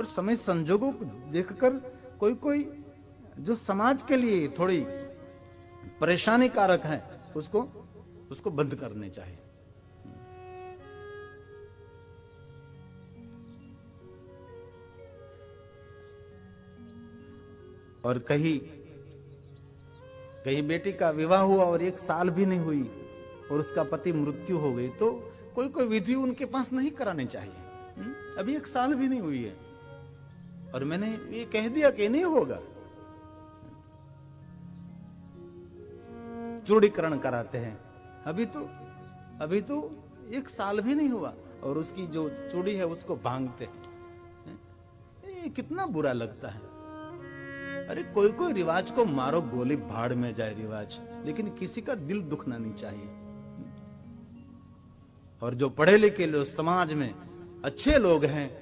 और समय संजोगों को देखकर कोई कोई जो समाज के लिए थोड़ी परेशानी कारक है, उसको उसको बंद करने चाहिए। और कहीं कहीं बेटी का विवाह हुआ और एक साल भी नहीं हुई और उसका पति मृत्यु हो गई तो कोई कोई विधि उनके पास नहीं कराने चाहिए। अभी एक साल भी नहीं हुई है। और मैंने ये कह दिया कि नहीं होगा। चूड़ीकरण कराते हैं। अभी तो अभी तो एक साल भी नहीं हुआ और उसकी जो चूड़ी है उसको भांगते हैं। ये कितना बुरा लगता है। अरे कोई कोई रिवाज को मारो गोली भाड़ में जाए रिवाज। लेकिन किसी का दिल दुखना नहीं चाहिए। और जो पढ़े लिखे लोग, समाज में अच्छे लोग हैं